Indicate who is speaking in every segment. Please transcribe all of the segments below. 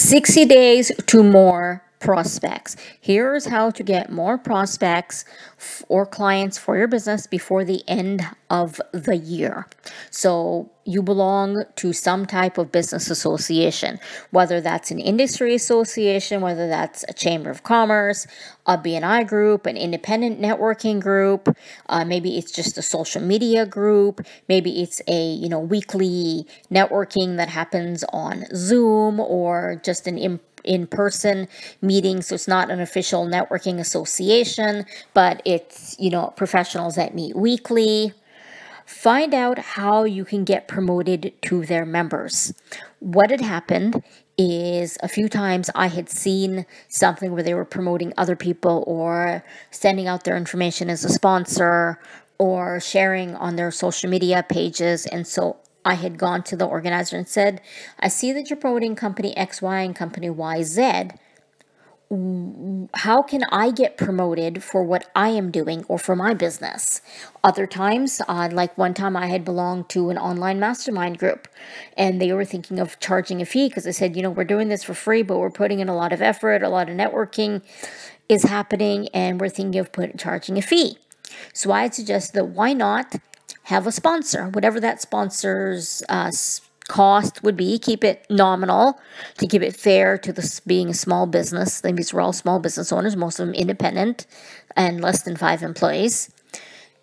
Speaker 1: 60 days to more prospects. Here's how to get more prospects or clients for your business before the end of the year. So you belong to some type of business association, whether that's an industry association, whether that's a chamber of commerce, a BNI group, an independent networking group, uh, maybe it's just a social media group, maybe it's a you know weekly networking that happens on Zoom or just an in in-person meetings. so it's not an official networking association but it's you know professionals that meet weekly find out how you can get promoted to their members what had happened is a few times I had seen something where they were promoting other people or sending out their information as a sponsor or sharing on their social media pages and so I had gone to the organizer and said, I see that you're promoting company XY and company YZ. How can I get promoted for what I am doing or for my business? Other times, uh, like one time I had belonged to an online mastermind group and they were thinking of charging a fee because I said, you know, we're doing this for free, but we're putting in a lot of effort, a lot of networking is happening, and we're thinking of put, charging a fee. So I suggest that why not have a sponsor, whatever that sponsor's uh, cost would be. Keep it nominal to keep it fair to this being a small business. These are all small business owners, most of them independent and less than five employees.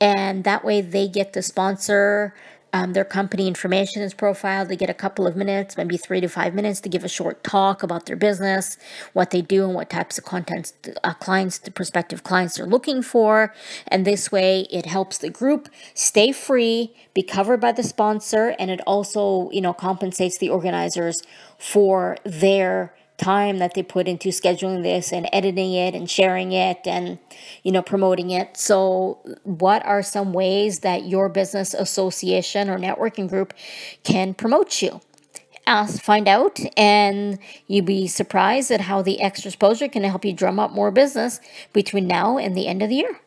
Speaker 1: And that way they get to sponsor um, their company information is profiled. They get a couple of minutes, maybe three to five minutes, to give a short talk about their business, what they do, and what types of contents uh, clients, the prospective clients, are looking for. And this way, it helps the group stay free, be covered by the sponsor, and it also, you know, compensates the organizers for their time that they put into scheduling this and editing it and sharing it and you know promoting it. So what are some ways that your business association or networking group can promote you? Ask find out and you'd be surprised at how the extra exposure can help you drum up more business between now and the end of the year